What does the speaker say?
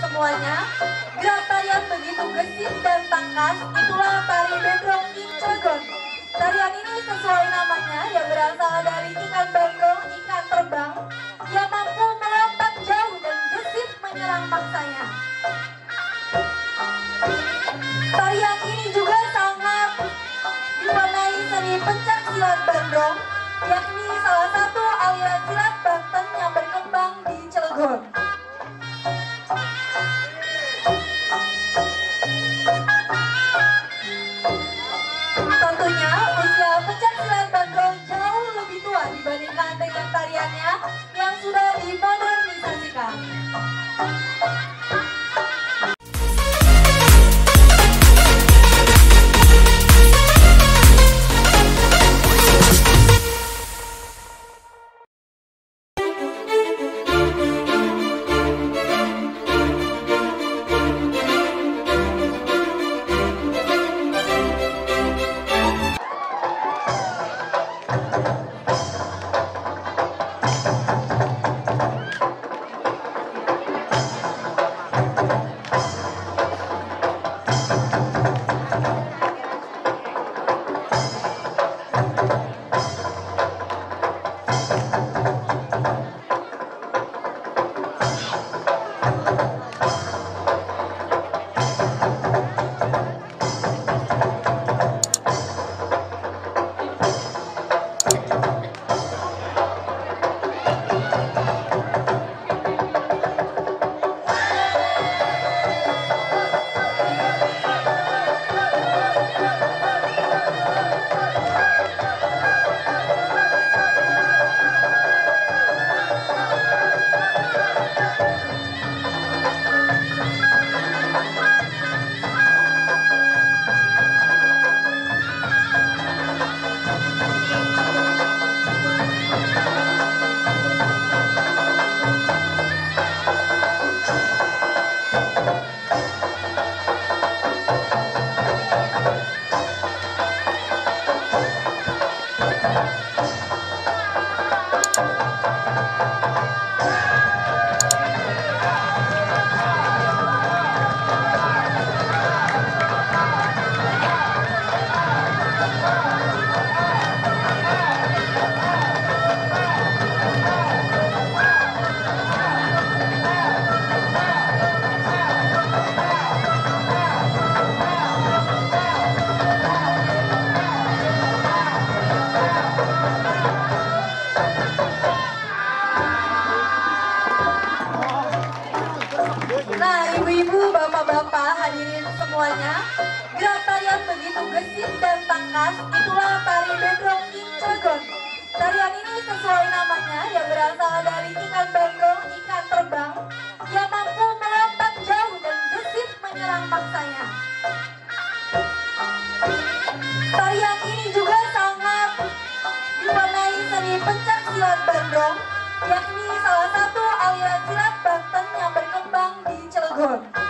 semuanya, gerak tarian begitu gesit dan tangkas, itulah tari Bendrong King Cilegon. Tarian ini sesuai namanya yang berasal dari ikan bandrong, ikan terbang, yang mampu melompat jauh dan gesit menyerang paksanya. Tarian ini juga sangat diwarnai seni pencak silat bandrong, yakni salah satu bapak-bapak, hadirin semuanya, gerak tarian begitu gesit dan tangkas, itulah tari Bendrong King Cilegon. Tarian ini sesuai namanya yang berasal dari ikan bandrong, ikan terbang, yang mampu melompat jauh dan gesit menyerang paksanya. Tarian ini juga sangat diwarnai seni pencak silat bandrong, yakni salah satu aliran silat Banten yang berkembang di Cilegon.